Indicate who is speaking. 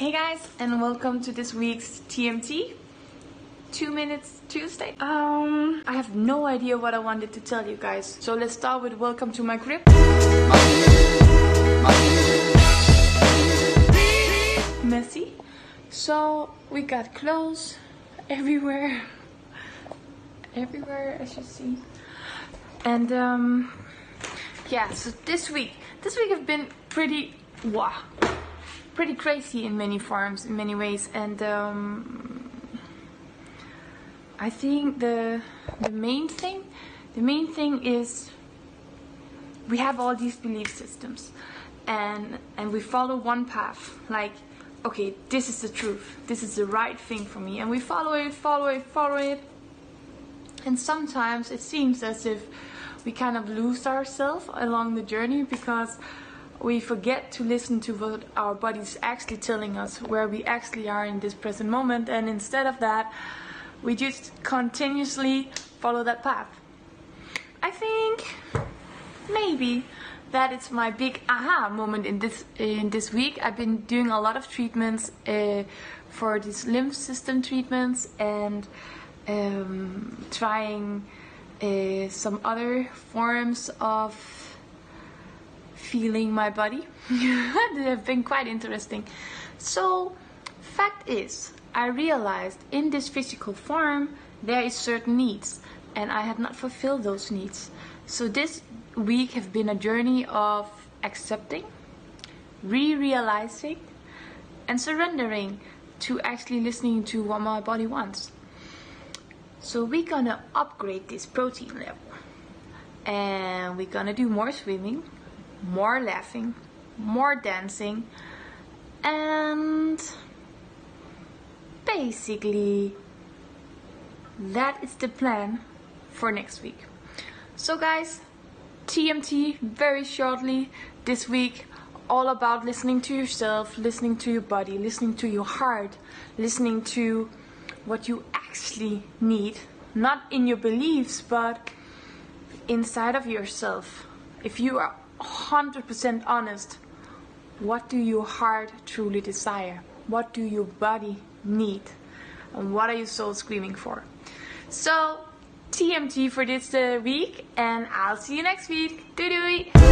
Speaker 1: Hey guys, and welcome to this week's TMT. Two minutes Tuesday. Um, I have no idea what I wanted to tell you guys. So let's start with welcome to my crib. Messy. So we got clothes everywhere. Everywhere as you see. And um yeah, so this week this week have been pretty wow pretty crazy in many forms, in many ways, and um, I think the the main thing, the main thing is we have all these belief systems, and and we follow one path, like okay, this is the truth, this is the right thing for me, and we follow it, follow it, follow it, and sometimes it seems as if we kind of lose ourselves along the journey because we forget to listen to what our body's actually telling us, where we actually are in this present moment, and instead of that, we just continuously follow that path. I think maybe that is my big aha moment in this in this week. I've been doing a lot of treatments uh, for these lymph system treatments and um, trying uh, some other forms of feeling my body. they have been quite interesting. So, fact is, I realized in this physical form there is certain needs, and I had not fulfilled those needs. So this week have been a journey of accepting, re-realizing, and surrendering to actually listening to what my body wants. So we're gonna upgrade this protein level, and we're gonna do more swimming more laughing, more dancing, and basically that is the plan for next week. So guys, TMT very shortly this week all about listening to yourself, listening to your body, listening to your heart, listening to what you actually need, not in your beliefs, but inside of yourself. If you are 100% honest, what do your heart truly desire? What do your body need? And what are your soul screaming for? So, TMT for this uh, week, and I'll see you next week. Doei doei!